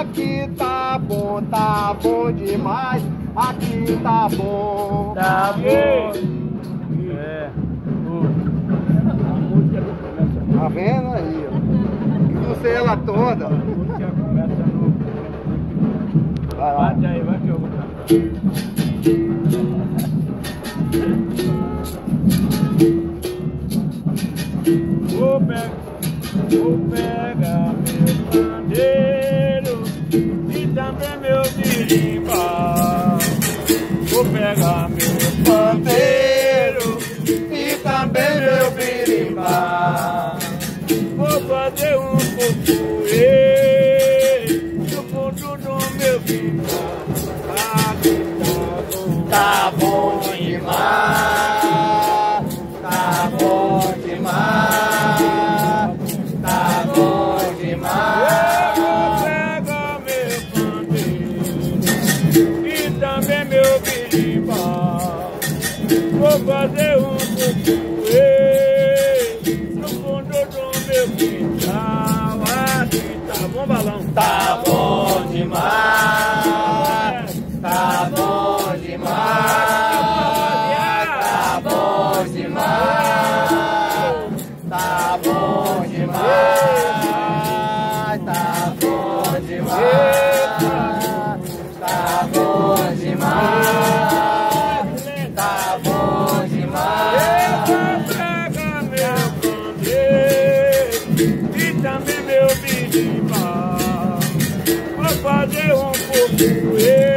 aqui tá bom, tá bom demais. Aqui tá bom. Tá bom. É. Tá vendo aí, ó? Você ela toda. Vai lá. Bate aí, vai que eu vou vou pegar meu pandeiro e também meu birimbau. Vou pegar meu pandeiro E também meu birimbau. Vou fazer um fufuê birimbau. Vou fazer um fufuê no fundo do meu quintal. Aqui tá bom, balão? Tá de fazer um pouquinho